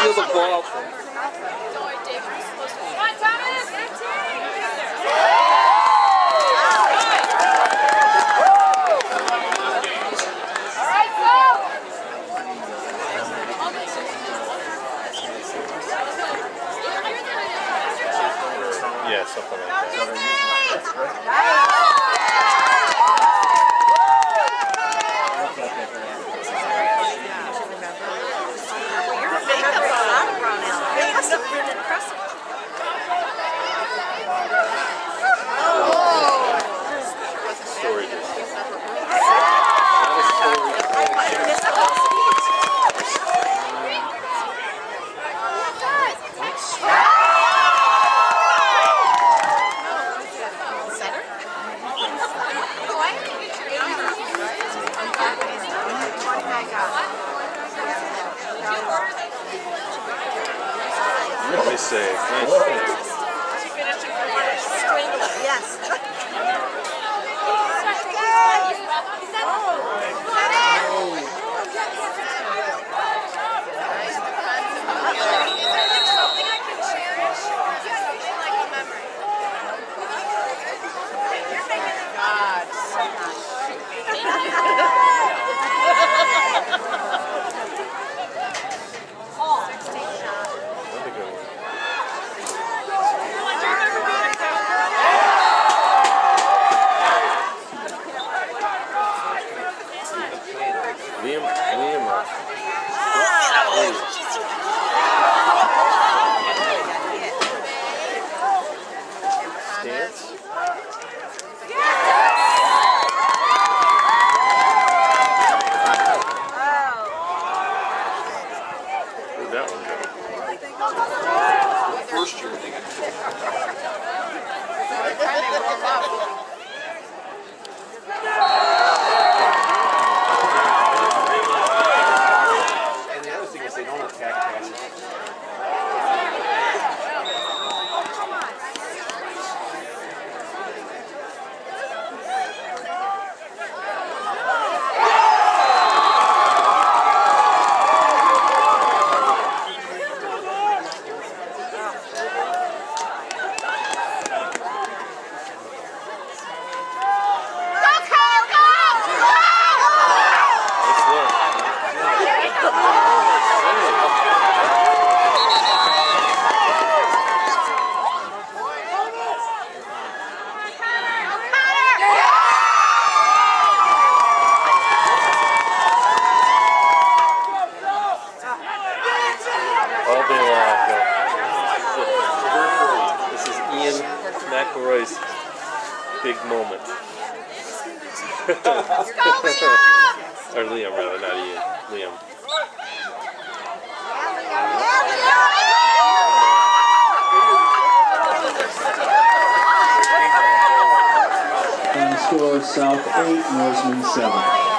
seal the ball. Yeah, something like that. Nice. Yes. first year. McElroy's big moment. or Liam, rather, not you, Liam. And score South 8, Norseman 7.